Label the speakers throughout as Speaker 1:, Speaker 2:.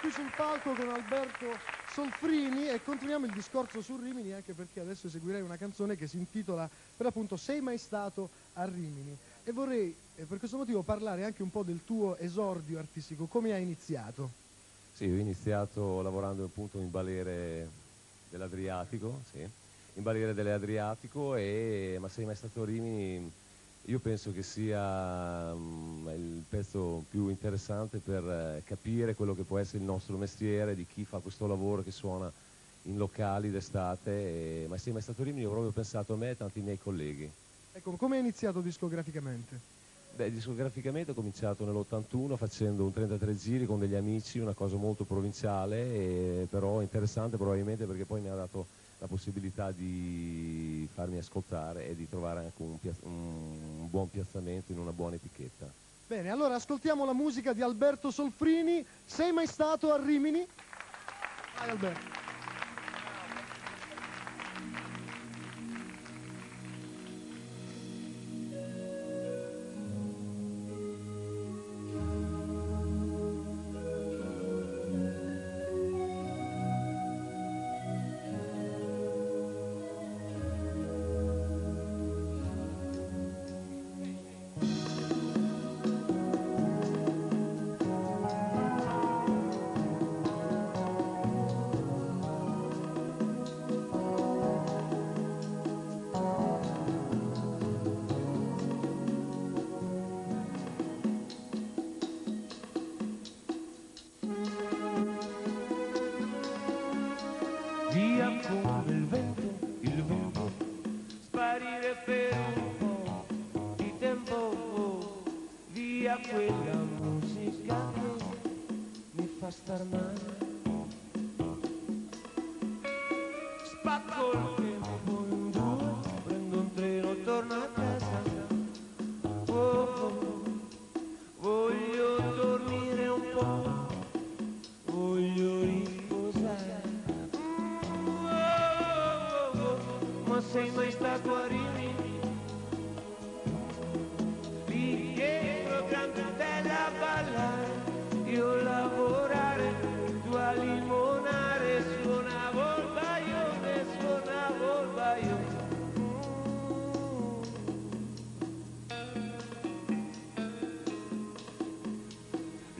Speaker 1: qui sul palco con Alberto Solfrini e continuiamo il discorso su Rimini anche perché adesso eseguirei una canzone che si intitola per appunto Sei mai stato a Rimini e vorrei eh, per questo motivo parlare anche un po' del tuo esordio artistico, come hai iniziato?
Speaker 2: Sì, ho iniziato lavorando appunto in balere dell'Adriatico, sì, in balere dell'Adriatico e ma sei mai stato a Rimini io penso che sia um, il pezzo più interessante per uh, capire quello che può essere il nostro mestiere, di chi fa questo lavoro che suona in locali d'estate, e... ma se mai stato Rimini ho proprio pensato a me e a tanti miei colleghi.
Speaker 1: Ecco, come hai iniziato discograficamente?
Speaker 2: Beh, discograficamente ho cominciato nell'81 facendo un 33 giri con degli amici, una cosa molto provinciale, però interessante probabilmente perché poi mi ha dato la possibilità di farmi ascoltare e di trovare anche un, un buon piazzamento in una buona etichetta.
Speaker 1: Bene, allora ascoltiamo la musica di Alberto Solfrini. Sei mai stato a Rimini? Vai Alberto. día fue la música que me fa estar mal. Spaccolo.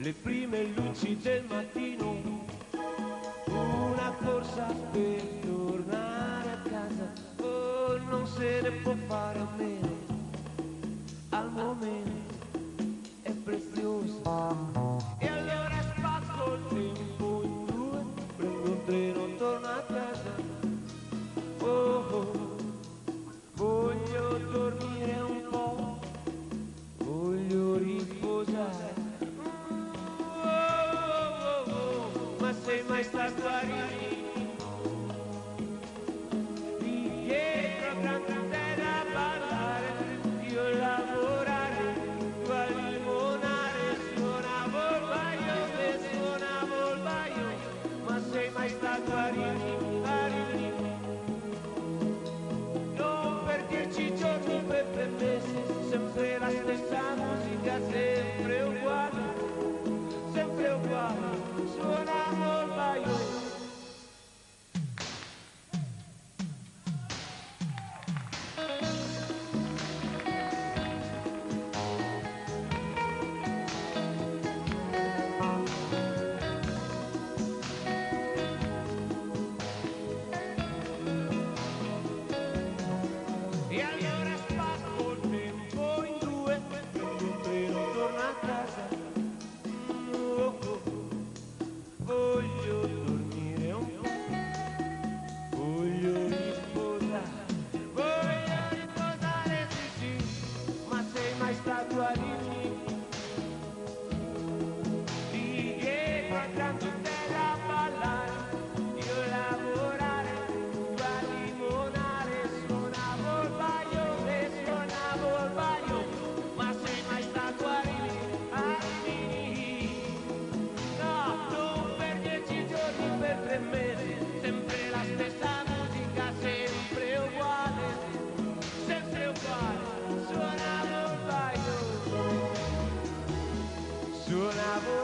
Speaker 3: Le prime luci del mattino, una corsa per tornare a casa, oh non se ne può fare sei mai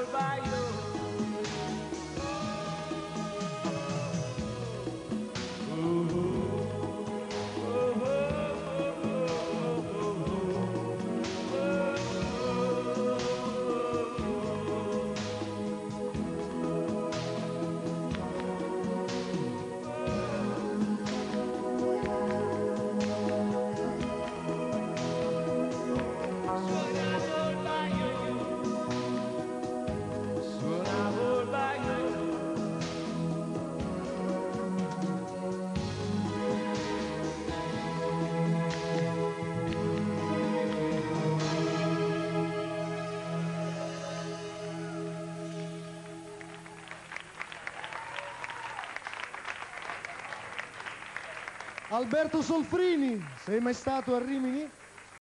Speaker 3: survival.
Speaker 1: Alberto Solfrini, sei mai stato a Rimini?